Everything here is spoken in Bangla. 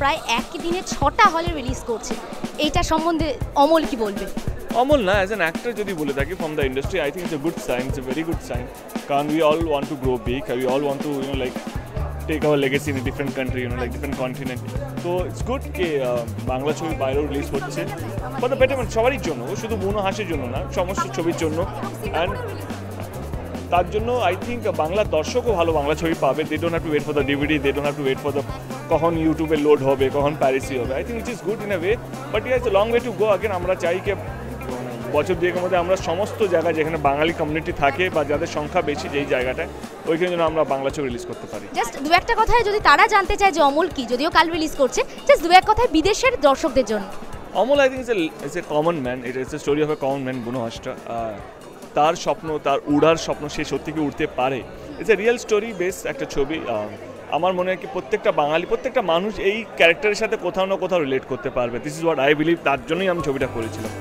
প্রায় একই দিনে ছটা হলে রিলিজ করছে। এইটা সম্বন্ধে অমল কি বলবে? অমল না অ্যাজ অ্যান অ্যাক্টর যদি বলে থাকি from the industry I think it's a good sign it's a very good sign কারণ we all want to grow big we all want to you know like take our legacy in different country you know like different continent তো ইটস গুড কে বাংলা ছবি বাইরেও রিলিজ হচ্ছে। ফর দ্য বেটারমেন্ট সবারই জন্য, শুধু বুনো হাসির জন্য না, সমস্ত ছবির জন্য। অ্যান্ড তার জন্য আই থিঙ্ক বাংলা দর্শকও ভালো বাংলা ছবি পাবে। They don't have to wait for the DVD they don't have to wait for the কখন ইউটিউবে লোড হবে কখন প্যারিসি হবে। I think it is good in a way but is long way to go again আমরা চাই যে বছর দুয়েকের মধ্যে আমরা সমস্ত জায়গায় যেখানে বাঙালি কমিউনিটি থাকে বা যাদের সংখ্যা বেশি যেই জায়গাটায় ওইখানে যেন আমরা বাংলা ছবি রিলিজ করতে পারি। জাস্ট দু একটা কথায় যদি তারা জানতে চায় যে অমল কি যদিও কাল রিলিজ করছে জাস্ট দু এক কথায় বিদেশের দর্শকদের জন্য। Amal I think is is a common man it is a story of a common man বুনো হাসটা তার স্বপ্ন, তার উড়ার স্বপ্ন সে সত্যি কি উড়তে পারে। It's a real story base একটা ছবি আমার মনে হয় কি প্রত্যেকটা বাঙালি, প্রত্যেকটা মানুষ এই ক্যারেক্টারের সাথে কোথাও না কোথাও রিলেট করতে পারবে। This is what I believe তার জন্যই আমি ছবিটা করেছিলাম।